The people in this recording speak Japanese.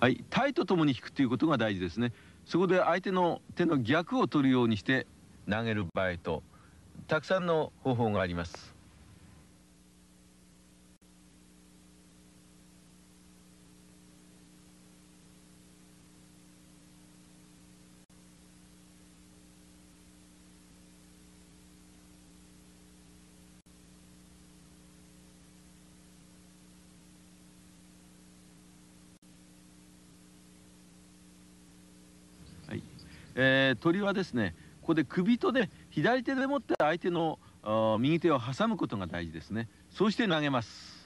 はい。体とともに引くということが大事ですね。そこで相手の手の逆を取るようにして投げる場合とたくさんの方法があります。えー、鳥はですねここで首とで左手で持って相手の右手を挟むことが大事ですね。そうして投げます。